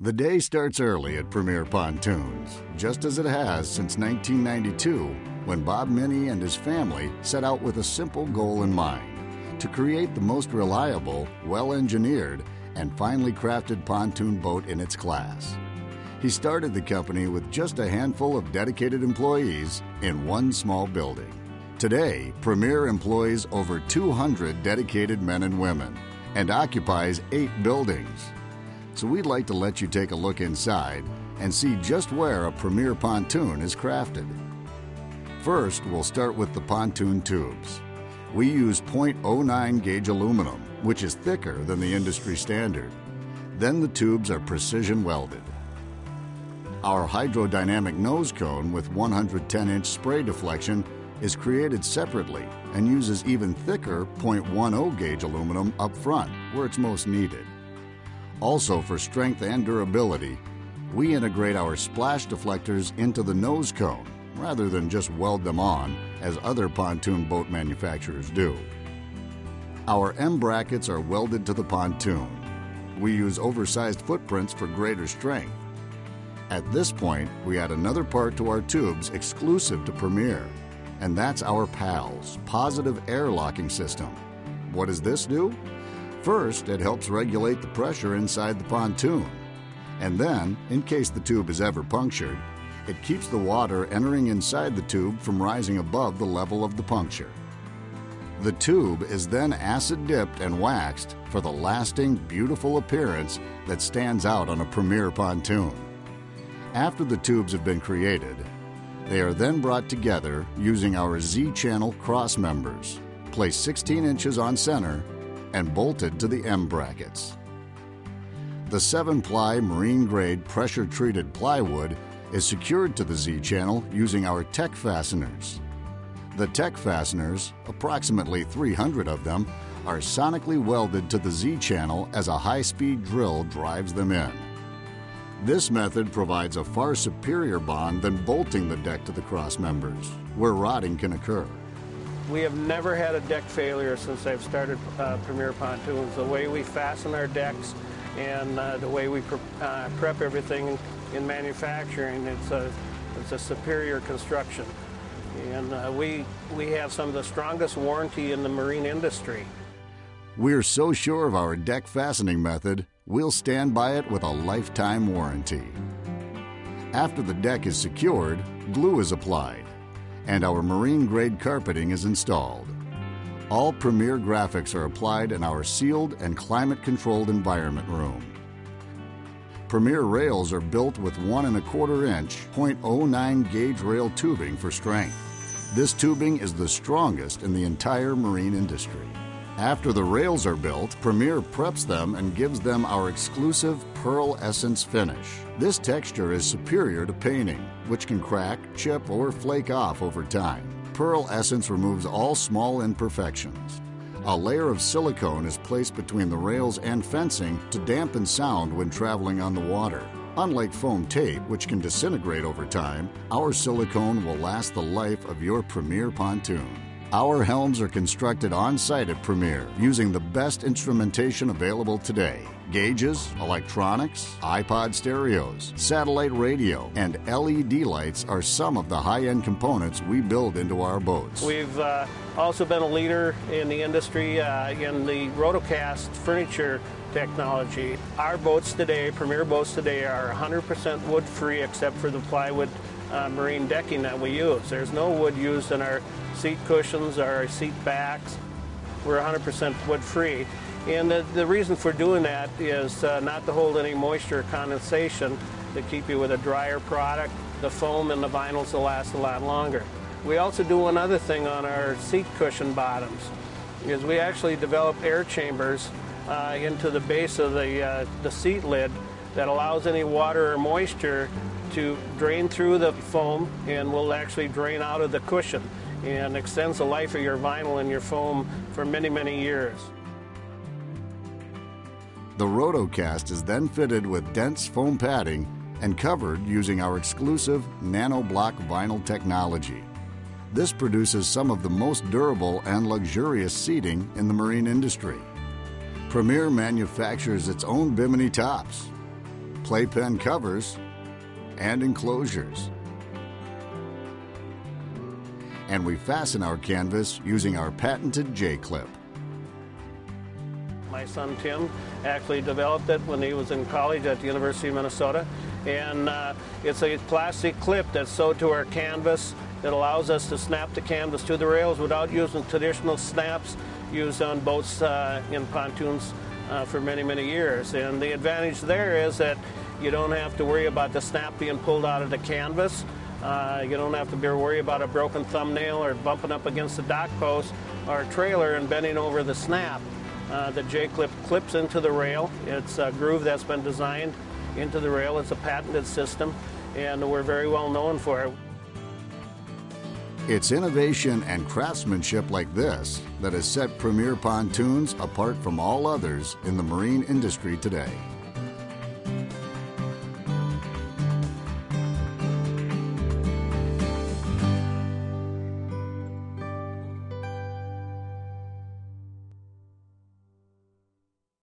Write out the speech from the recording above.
The day starts early at Premier Pontoons, just as it has since 1992, when Bob Menne and his family set out with a simple goal in mind to create the most reliable, well engineered, and finely crafted pontoon boat in its class. He started the company with just a handful of dedicated employees in one small building. Today, Premier employs over 200 dedicated men and women and occupies eight buildings so we'd like to let you take a look inside and see just where a Premier pontoon is crafted. First, we'll start with the pontoon tubes. We use 0.09 gauge aluminum, which is thicker than the industry standard. Then the tubes are precision welded. Our hydrodynamic nose cone with 110 inch spray deflection is created separately and uses even thicker 0.10 gauge aluminum up front where it's most needed. Also, for strength and durability, we integrate our splash deflectors into the nose cone rather than just weld them on as other pontoon boat manufacturers do. Our M brackets are welded to the pontoon. We use oversized footprints for greater strength. At this point, we add another part to our tubes exclusive to Premier, and that's our PALS, Positive Air Locking System. What does this do? First, it helps regulate the pressure inside the pontoon. And then, in case the tube is ever punctured, it keeps the water entering inside the tube from rising above the level of the puncture. The tube is then acid dipped and waxed for the lasting, beautiful appearance that stands out on a Premier pontoon. After the tubes have been created, they are then brought together using our Z channel cross members, placed 16 inches on center and bolted to the M brackets. The 7 ply marine grade pressure treated plywood is secured to the Z channel using our Tech fasteners. The Tech fasteners, approximately 300 of them, are sonically welded to the Z channel as a high speed drill drives them in. This method provides a far superior bond than bolting the deck to the cross members, where rotting can occur. We have never had a deck failure since I've started uh, Premier Pontoons. The way we fasten our decks and uh, the way we pre uh, prep everything in manufacturing, it's a, it's a superior construction. And uh, we, we have some of the strongest warranty in the marine industry. We're so sure of our deck fastening method, we'll stand by it with a lifetime warranty. After the deck is secured, glue is applied and our marine grade carpeting is installed. All Premier graphics are applied in our sealed and climate controlled environment room. Premier rails are built with one and a quarter inch 0.09 gauge rail tubing for strength. This tubing is the strongest in the entire marine industry. After the rails are built, Premier preps them and gives them our exclusive Pearl Essence finish. This texture is superior to painting, which can crack, chip, or flake off over time. Pearl Essence removes all small imperfections. A layer of silicone is placed between the rails and fencing to dampen sound when traveling on the water. Unlike foam tape, which can disintegrate over time, our silicone will last the life of your Premier pontoon. Our helms are constructed on site at Premier using the best instrumentation available today. Gauges, electronics, iPod stereos, satellite radio, and LED lights are some of the high end components we build into our boats. We've uh, also been a leader in the industry uh, in the rotocast furniture technology. Our boats today, Premier boats today, are 100% wood free except for the plywood uh, marine decking that we use. There's no wood used in our seat cushions, or our seat backs. We're 100% wood free. And the, the, reason for doing that is uh, not to hold any moisture or condensation to keep you with a drier product. The foam and the vinyls will last a lot longer. We also do one other thing on our seat cushion bottoms is we actually develop air chambers uh, into the base of the, uh, the seat lid that allows any water or moisture to drain through the foam and will actually drain out of the cushion and extends the life of your vinyl and your foam for many, many years. The Rotocast is then fitted with dense foam padding and covered using our exclusive NanoBlock vinyl technology. This produces some of the most durable and luxurious seating in the marine industry. Premier manufactures its own Bimini tops, playpen covers, and enclosures. And we fasten our canvas using our patented J-clip. My son Tim actually developed it when he was in college at the University of Minnesota. And uh, it's a plastic clip that's sewed to our canvas that allows us to snap the canvas to the rails without using traditional snaps used on boats uh, in pontoons uh, for many, many years. And the advantage there is that you don't have to worry about the snap being pulled out of the canvas. Uh, you don't have to be worry about a broken thumbnail or bumping up against the dock post or trailer and bending over the snap. Uh, the J-clip clips into the rail. It's a groove that's been designed into the rail. It's a patented system, and we're very well known for it. It's innovation and craftsmanship like this that has set Premier Pontoons apart from all others in the marine industry today.